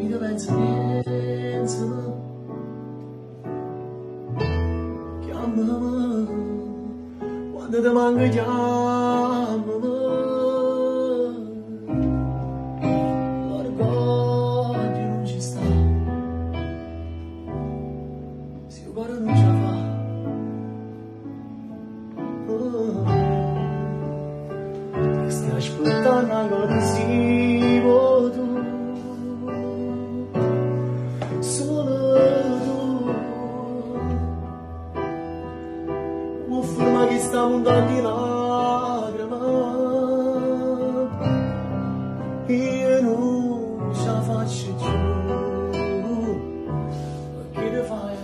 一个半天怎么干嘛？玩的他妈个呀妈妈！我的哥一路去杀，就把他弄下发。Estás puta na gota está abundante lagrima, lágrimas e eu não já vai vai